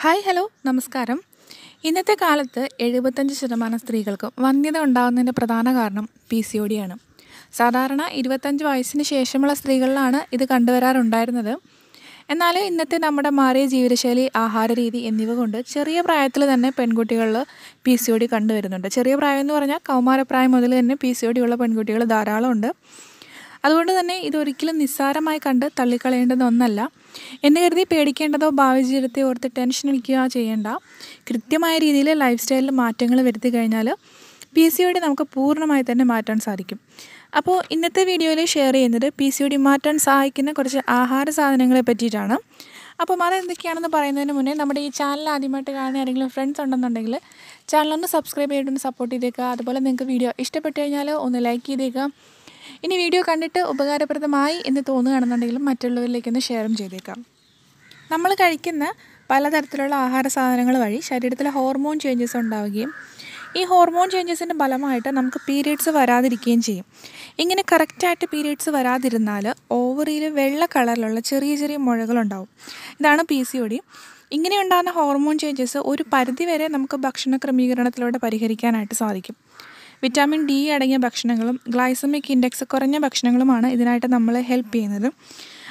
Hi hello. നമസ്കാരം. ഇന്നത്തെ കാലത്ത് എഴുപത്തഞ്ച് ശതമാനം സ്ത്രീകൾക്കും വന്ധ്യത ഉണ്ടാകുന്നതിന്റെ പ്രധാന കാരണം പി സി ഒ ഡി ആണ്. സാധാരണ ഇരുപത്തഞ്ച് വയസ്സിന് ശേഷമുള്ള സ്ത്രീകളിലാണ് ഇത് കണ്ടുവരാറുണ്ടായിരുന്നത്. എന്നാൽ ഇന്നത്തെ നമ്മുടെ മാറിയ ജീവിതശൈലി ആഹാര രീതി എന്നിവ കൊണ്ട് ചെറിയ പ്രായത്തിൽ തന്നെ പെൺകുട്ടികളിൽ പി സി ഒ ഡി കണ്ടുവരുന്നുണ്ട്. ചെറിയ പ്രായം എന്ന് പറഞ്ഞാൽ കൗമാരപ്രായം മുതൽ തന്നെ പി സി ഒ ഡി ഉള്ള പെൺകുട്ടികൾ ധാരാളമുണ്ട്. അതുകൊണ്ട് തന്നെ ഇതൊരിക്കലും നിസ്സാരമായി കണ്ട് തള്ളിക്കളയേണ്ടത് ഒന്നല്ല. എന്ന് കരുതി പേടിക്കേണ്ടതോ ഭാവി ജീവിതത്തെ ഓർത്ത് ടെൻഷൻ അടിക്കുക ചെയ്യേണ്ട. കൃത്യമായ രീതിയിൽ ലൈഫ് സ്റ്റൈലിൽ മാറ്റങ്ങൾ വരുത്തി കഴിഞ്ഞാൽ പി സി ഒ ഡി നമുക്ക് പൂർണമായി തന്നെ മാറ്റാൻ സാധിക്കും. അപ്പോൾ ഇന്നത്തെ വീഡിയോയിൽ ഷെയർ ചെയ്യുന്നത് പി സി ഒ ഡി മാറ്റാൻ സഹായിക്കുന്ന കുറച്ച് ആഹാര സാധനങ്ങളെ പറ്റിയിട്ടാണ്. അപ്പം അതെന്തൊക്കെയാണെന്ന് പറയുന്നതിന് മുന്നേ നമ്മുടെ ഈ ചാനൽ ആദ്യമായിട്ട് കാണുന്ന ആരെങ്കിലും ഫ്രണ്ട്സ് ഉണ്ടെന്നുണ്ടെങ്കിൽ ചാനലൊന്ന് സബ്സ്ക്രൈബ് ചെയ്തിട്ടൊന്ന് സപ്പോർട്ട് ചെയ്തേക്കുക. അതുപോലെ നിങ്ങൾക്ക് വീഡിയോ ഇഷ്ടപ്പെട്ട് കഴിഞ്ഞാൽ ഒന്ന് ലൈക്ക് ചെയ്തേക്കുക. ഇനി വീഡിയോ കണ്ടിട്ട് ഉപകാരപ്രദമായി എന്ന് തോന്നുകയാണെന്നുണ്ടെങ്കിലും മറ്റുള്ളവരിലേക്കൊന്ന് ഷെയറും ചെയ്തേക്കാം. നമ്മൾ കഴിക്കുന്ന പലതരത്തിലുള്ള ആഹാര സാധനങ്ങൾ വഴി ശരീരത്തിലെ ഹോർമോൺ ചേഞ്ചസ് ഉണ്ടാവുകയും ഈ ഹോർമോൺ ചേഞ്ചസിന്റെ ഫലമായിട്ട് നമുക്ക് പീരീഡ്സ് വരാതിരിക്കുകയും ചെയ്യും. ഇങ്ങനെ കറക്റ്റായിട്ട് പീരീഡ്സ് വരാതിരുന്നാൽ ഓവറിയിൽ വെള്ള കളറിലുള്ള ചെറിയ ചെറിയ മുഴകളുണ്ടാവും. ഇതാണ് പി സി ഒടി ഇങ്ങനെ ഉണ്ടാകുന്ന ഹോർമോൺ ചേഞ്ചസ് ഒരു പരിധിവരെ നമുക്ക് ഭക്ഷണ ക്രമീകരണത്തിലൂടെ പരിഹരിക്കാനായിട്ട് സാധിക്കും. വിറ്റാമിൻ ഡി അടങ്ങിയ ഭക്ഷണങ്ങളും ഗ്ലൈസമിക് ഇൻഡെക്സ് കുറഞ്ഞ ഭക്ഷണങ്ങളുമാണ് ഇതിനായിട്ട് നമ്മളെ ഹെൽപ്പ് ചെയ്യുന്നത്.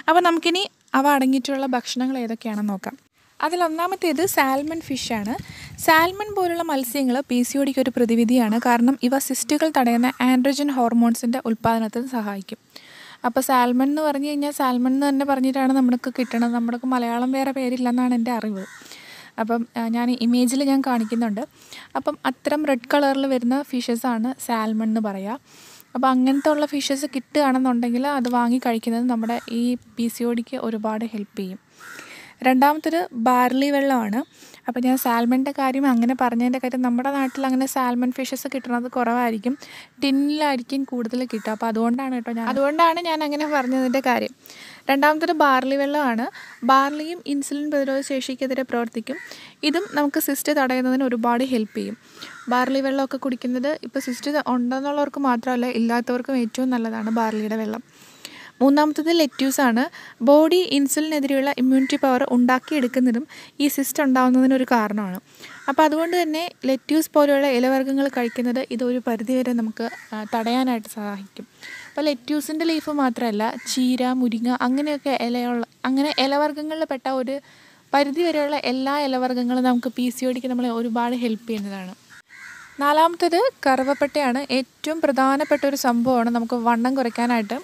അപ്പോൾ നമുക്കിനി അവ അടങ്ങിയിട്ടുള്ള ഭക്ഷണങ്ങൾ ഏതൊക്കെയാണെന്ന് നോക്കാം. അതിലൊന്നാമത്തേത് സാൽമൺ ഫിഷാണ് സാൽമൺ പോലുള്ള മത്സ്യങ്ങൾ പി സി ഒടിക്ക് ഒരു പ്രതിവിധിയാണ്. കാരണം ഇവ സിസ്റ്റുകൾ തടയുന്ന ആൻഡ്രജൻ ഹോർമോൺസിന്റെ ഉൽപ്പാദനത്തിന് സഹായിക്കും. അപ്പോൾ സാൽമൺ എന്ന് പറഞ്ഞു കഴിഞ്ഞാൽ സാൽമൺ എന്ന് തന്നെ പറഞ്ഞിട്ടാണ് നമ്മൾക്ക് കിട്ടണത്. നമ്മുടെ മലയാളം വേറെ പേരില്ലെന്നാണ് എന്റെ അറിവ്. അപ്പം ഞാൻ ഇമേജിൽ ഞാൻ കാണിക്കുന്നുണ്ട്. അപ്പം അത്തരം റെഡ് കളറിൽ വരുന്ന ഫിഷസാണ് സാൽമൺ എന്ന് പറയുക അപ്പോൾ അങ്ങനത്തെ ഉള്ള ഫിഷസ് കിട്ടുകയാണെന്നുണ്ടെങ്കിൽ അത് വാങ്ങി കഴിക്കുന്നത് നമ്മുടെ ഈ പി സി ഒരുപാട് ഹെൽപ്പ് ചെയ്യും. രണ്ടാമത്തത് ബാർലി വെള്ളമാണ്. അപ്പോൾ ഞാൻ സാൽമണിന്റെ കാര്യം അങ്ങനെ പറഞ്ഞതിന്റെ കാര്യം നമ്മുടെ നാട്ടിൽ അങ്ങനെ സാൽമൺ ഫിഷസ് കിട്ടുന്നത് കുറവായിരിക്കും. ടിന്നിലായിരിക്കും കൂടുതൽ കിട്ടുക. അപ്പോൾ അതുകൊണ്ടാണ് കേട്ടോ ഞാൻ അതുകൊണ്ടാണ് ഞാൻ അങ്ങനെ പറഞ്ഞതിന്റെ കാര്യം. രണ്ടാമത്തത് ബാർലി വെള്ളമാണ്. ബാർലിയും ഇൻസുലിൻ പ്രതിരോധ ശേഷിക്കെതിരെ പ്രവർത്തിക്കും. ഇതും നമുക്ക് സിസ്റ്റ് തടയുന്നതിന് ഒരുപാട് ഹെൽപ്പ് ചെയ്യും. ബാർലി വെള്ളമൊക്കെ കുടിക്കുന്നത് ഇപ്പോൾ സിസ്റ്റ് ഉണ്ടെന്നുള്ളവർക്ക് മാത്രമല്ല ഇല്ലാത്തവർക്കും ഏറ്റവും നല്ലതാണ് ബാർലിയുടെ വെള്ളം. മൂന്നാമത്തത് ലെറ്റ്യൂസാണ് ബോഡി ഇൻസുലിനെതിരെയുള്ള ഇമ്മ്യൂണിറ്റി പവർ ഉണ്ടാക്കിയെടുക്കുന്നതും ഈ സിസ്റ്റ് ഉണ്ടാകുന്നതിനൊരു കാരണമാണ്. അപ്പോൾ അതുകൊണ്ട് തന്നെ ലെറ്റ്യൂസ് പോലെയുള്ള ഇലവർഗങ്ങൾ കഴിക്കുന്നത് ഇതൊരു പരിധിവരെ നമുക്ക് തടയാനായിട്ട് സഹായിക്കും. അപ്പോൾ ലെറ്റ്യൂസിന്റെ ലീഫ് മാത്രമല്ല ചീര മുരിങ്ങ അങ്ങനെയൊക്കെ ഇലയുള്ള അങ്ങനെ ഇലവർഗങ്ങളിൽ പെട്ട ഒരു പരിധി വരെയുള്ള എല്ലാ ഇലവർഗങ്ങളും നമുക്ക് പി സി ഒടിക്ക് നമ്മളെ ഒരുപാട് ഹെൽപ്പ് ചെയ്യുന്നതാണ്. നാലാമത്തത് കറുവപ്പട്ടയാണ്. ഏറ്റവും പ്രധാനപ്പെട്ട ഒരു സംഭവമാണ് നമുക്ക് വണ്ണം കുറയ്ക്കാനായിട്ട്.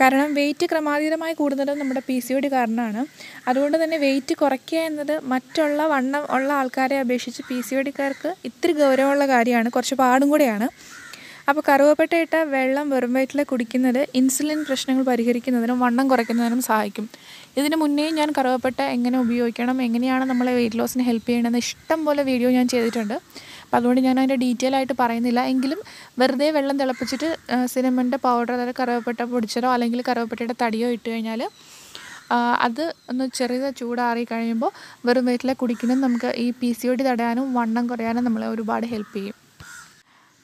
കാരണം വെയിറ്റ് ക്രമാതീതമായി കൂടുന്നത് നമ്മുടെ പി സി ഒ ഡി കാരണമാണ്. അതുകൊണ്ട് തന്നെ വെയിറ്റ് കുറയ്ക്കുക എന്നത് മറ്റുള്ള വണ്ണം ഉള്ള ആൾക്കാരെ അപേക്ഷിച്ച് പി സി ഒ ഡിക്കാർക്ക് ഇത്തിരി ഗൗരവമുള്ള കാര്യമാണ്. കുറച്ച് പാടും കൂടെയാണ്. അപ്പോൾ കറുവപ്പട്ട ഇട്ട വെള്ളം വെറും വയറ്റിൽ കുടിക്കുന്നത് ഇൻസുലിൻ പ്രശ്നങ്ങൾ പരിഹരിക്കുന്നതിനും വണ്ണം കുറയ്ക്കുന്നതിനും സഹായിക്കും. ഇതിന് മുന്നേ ഞാൻ കറുവപ്പട്ട എങ്ങനെ ഉപയോഗിക്കണം എങ്ങനെയാണ് നമ്മളെ വെയിറ്റ് ലോസിന് ഹെൽപ്പ് ചെയ്യണമെന്ന് ഇഷ്ടം പോലെ വീഡിയോ ഞാൻ ചെയ്തിട്ടുണ്ട്. അപ്പോൾ അതുകൊണ്ട് ഞാൻ അതിന്റെ ഡീറ്റെയിൽ ആയിട്ട് പറയുന്നില്ല. എങ്കിലും വെറുതെ വെള്ളം തിളപ്പിച്ചിട്ട് സിനിമന്റെ പൗഡർ അതായത് കറുവപ്പട്ട പൊടിച്ചതോ അല്ലെങ്കിൽ കറുവപ്പട്ടയുടെ തടിയോ ഇട്ട് കഴിഞ്ഞാൽ അത് ഒന്ന് ചെറിയ ചൂടാറി കഴിയുമ്പോൾ വെറും വയറ്റിൽ കുടിക്കുന്നത് നമുക്ക് ഈ പി സി ഒ ഡി തടയാനും വണ്ണം കുറയാനും നമ്മളെ ഒരുപാട് ഹെൽപ്പ് ചെയ്യും.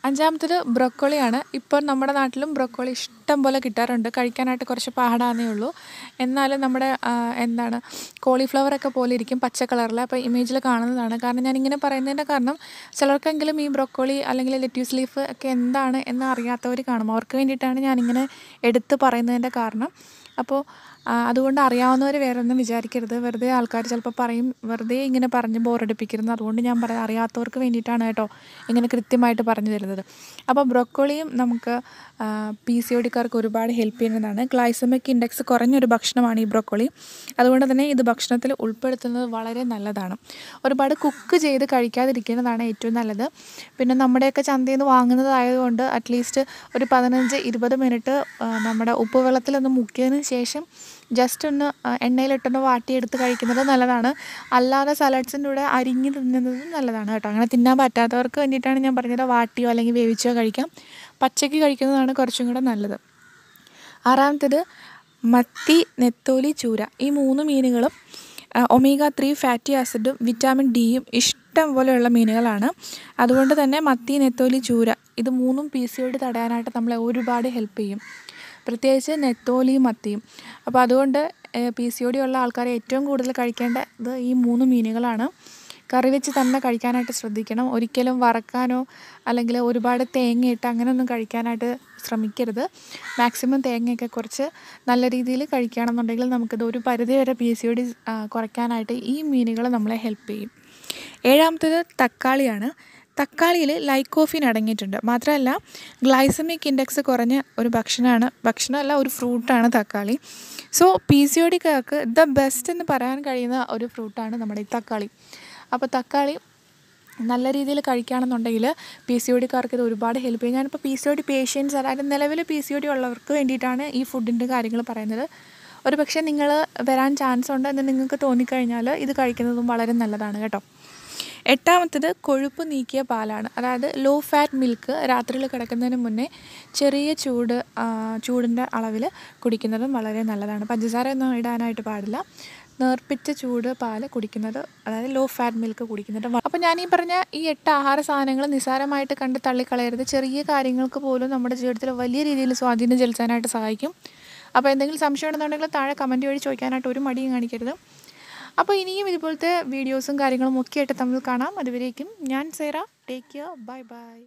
അഞ്ചാമത്തത് ബ്രൊക്കോളിയാണ്. ഇപ്പോൾ നമ്മുടെ നാട്ടിലും ബ്രൊക്കോളി ഇഷ്ടം പോലെ കിട്ടാറുണ്ട്. കഴിക്കാനായിട്ട് കുറച്ച് പാടാന്നേ ഉള്ളൂ. എന്നാലും നമ്മുടെ എന്താണ് കോളിഫ്ലവറൊക്കെ പോലെ ഇരിക്കും പച്ച കളറിൽ. അപ്പോൾ ഇമേജിൽ കാണുന്നതാണ്. കാരണം ഞാൻ ഞാനിങ്ങനെ പറയുന്നതിന്റെ കാരണം ചിലർക്കെങ്കിലും ഈ ബ്രൊക്കോളി അല്ലെങ്കിൽ ലെറ്റ്യൂസ് ലീഫ് ഒക്കെ എന്താണ് എന്ന് അറിയാത്തവർ കാണും. അവർക്ക് വേണ്ടിയിട്ടാണ് ഞാനിങ്ങനെ എടുത്ത് പറയുന്നതിന്റെ കാരണം. അപ്പോൾ അതുകൊണ്ട് അറിയാവുന്നവർ വേറെ ഒന്നും വിചാരിക്കരുത്. വെറുതെ ആൾക്കാർ ചിലപ്പോൾ പറയും വെറുതെ ഇങ്ങനെ പറഞ്ഞ് ബോറടിപ്പിക്കരുത് അതുകൊണ്ട് ഞാൻ പറയാം അറിയാത്തവർക്ക് വേണ്ടിയിട്ടാണ് കേട്ടോ ഇങ്ങനെ കൃത്യമായിട്ട് പറഞ്ഞു തരുന്നത്. അപ്പോൾ ബ്രൊക്കോളിയും നമുക്ക് പി സി ഒഡിക്കാർക്ക് ഒരുപാട് ഹെൽപ്പ് ചെയ്യുന്നതാണ്. ഗ്ലൈസമിക് ഇൻഡെക്സ് കുറഞ്ഞൊരു ഭക്ഷണമാണ് ഈ ബ്രൊക്കോളി. അതുകൊണ്ട് തന്നെ ഇത് ഭക്ഷണത്തിൽ ഉൾപ്പെടുത്തുന്നത് വളരെ നല്ലതാണ്. ഒരുപാട് കുക്ക് ചെയ്ത് കഴിക്കാതിരിക്കുന്നതാണ് ഏറ്റവും നല്ലത്. പിന്നെ നമ്മുടെയൊക്കെ ചന്തയിൽ നിന്ന് വാങ്ങുന്നതായതുകൊണ്ട് അറ്റ്ലീസ്റ്റ് ഒരു പതിനഞ്ച് ഇരുപത് മിനിറ്റ് നമ്മുടെ ഉപ്പ് വെള്ളത്തിലൊന്ന് മുക്കിയതിന് ശേഷം ജസ്റ്റ് ഒന്ന് എണ്ണയിലിട്ടൊന്ന് വാട്ടിയെടുത്ത് കഴിക്കുന്നത് നല്ലതാണ്. അല്ലാതെ സലാഡ്സിന്റെ കൂടെ അരിഞ്ഞ് തിന്നുന്നതും നല്ലതാണ് കേട്ടോ. അങ്ങനെ തിന്നാൻ പറ്റാത്തവർക്ക് വേണ്ടിയിട്ടാണ് ഞാൻ പറഞ്ഞത് വാട്ടിയോ അല്ലെങ്കിൽ വേവിച്ചോ കഴിക്കാം. പച്ചയ്ക്ക് കഴിക്കുന്നതാണ് കുറച്ചും കൂടെ നല്ലത്. ആറാമത്തേത് മത്തി നെത്തോലി ചൂര. ഈ മൂന്ന് മീനുകളും ഒമേഗ ത്രീ ഫാറ്റി ആസിഡും വിറ്റാമിൻ ഡിയും ഇഷ്ടം പോലെയുള്ള മീനുകളാണ്. അതുകൊണ്ട് തന്നെ മത്തി നെത്തോലി ചൂര ഇത് മൂന്നും പി സി ഒ തടയാനായിട്ട് നമ്മളെ ഒരുപാട് ഹെൽപ്പ് ചെയ്യും. പ്രത്യേകിച്ച് നെത്തോലിയും മത്തിയും. അപ്പോൾ അതുകൊണ്ട് പി സി ഒ ഡി ഉള്ള ആൾക്കാർ ഏറ്റവും കൂടുതൽ കഴിക്കേണ്ടത് ഈ മൂന്ന് മീനുകളാണ്. കറി വെച്ച് തന്നെ കഴിക്കാനായിട്ട് ശ്രദ്ധിക്കണം. ഒരിക്കലും വറക്കാനോ അല്ലെങ്കിൽ ഒരുപാട് തേങ്ങയിട്ട് അങ്ങനെയൊന്നും കഴിക്കാനായിട്ട് ശ്രമിക്കരുത്. മാക്സിമം തേങ്ങയൊക്കെ കുറച്ച് നല്ല രീതിയിൽ കഴിക്കുകയാണെന്നുണ്ടെങ്കിൽ നമുക്കിത് ഒരു പരിധി വരെ പി സി ഒ ഡി കുറയ്ക്കാനായിട്ട് ഈ മീനുകൾ നമ്മളെ ഹെൽപ്പ് ചെയ്യും. ഏഴാമത്തേത് തക്കാളിയാണ്. തക്കാളിയിൽ ലൈക്കോഫിൻ അടങ്ങിയിട്ടുണ്ട്. മാത്രമല്ല ഗ്ലൈസമിക് ഇൻഡെക്സ് കുറഞ്ഞ ഒരു ഭക്ഷണമാണ് ഭക്ഷണമല്ല ഒരു ഫ്രൂട്ടാണ് തക്കാളി. സോ പി സി ഒ ഡിക്കാർക്ക് ദ ബെസ്റ്റ് എന്ന് പറയാൻ കഴിയുന്ന ഒരു ഫ്രൂട്ടാണ് നമ്മുടെ ഈ തക്കാളി. അപ്പോൾ തക്കാളി നല്ല രീതിയിൽ കഴിക്കുകയാണെന്നുണ്ടെങ്കിൽ പി സി ഒ ഡിക്കാർക്ക് ഇത് ഒരുപാട് ഹെൽപ്പ് ചെയ്യും. ഞാനിപ്പോൾ P C O D patients അതായത് നിലവിൽ പി സി ഒ ഡി ഉള്ളവർക്ക് വേണ്ടിയിട്ടാണ് ഈ ഫുഡിന്റെ കാര്യങ്ങൾ പറയുന്നത്. ഒരു പക്ഷേ നിങ്ങൾ വരാൻ ചാൻസ് ഉണ്ട് എന്ന് നിങ്ങൾക്ക് തോന്നിക്കഴിഞ്ഞാൽ ഇത് കഴിക്കുന്നതും വളരെ നല്ലതാണ് കേട്ടോ. എട്ടാമത്തത് കൊഴുപ്പ് നീക്കിയ പാലാണ്. അതായത് ലോ ഫാറ്റ് മിൽക്ക് രാത്രിയിൽ കിടക്കുന്നതിന് മുന്നേ ചെറിയ ചൂട് ചൂടിന്റെ അളവിൽ കുടിക്കുന്നതും വളരെ നല്ലതാണ്. പഞ്ചസാര ഒന്നും ഇടാനായിട്ട് പാടില്ല. നേർപ്പിച്ച ചൂട് പാൽ കുടിക്കുന്നത് അതായത് ലോ ഫാറ്റ് മിൽക്ക് കുടിക്കുന്നത് അപ്പോൾ ഞാൻ ഈ പറഞ്ഞ ഈ എട്ട് ആഹാര സാധനങ്ങൾ നിസ്സാരമായിട്ട് കണ്ട് തള്ളിക്കളയരുത്. ചെറിയ കാര്യങ്ങൾക്ക് പോലും നമ്മുടെ ജീവിതത്തിൽ വലിയ രീതിയിൽ സ്വാധീനം ചെലുത്താനായിട്ട് സഹായിക്കും. അപ്പോൾ എന്തെങ്കിലും സംശയം ഉണ്ടെന്നുണ്ടെങ്കിൽ താഴെ കമന്റ് വഴി ചോദിക്കാനായിട്ട് ഒരു മടിയും കാണിക്കരുത്. അപ്പോൾ ഇനിയും ഇതുപോലത്തെ വീഡിയോസും കാര്യങ്ങളും ഒക്കെ ആയിട്ട് തമ്മിൽ കാണാം. അതുവരേക്കും ഞാൻ Sera. Take care bye bye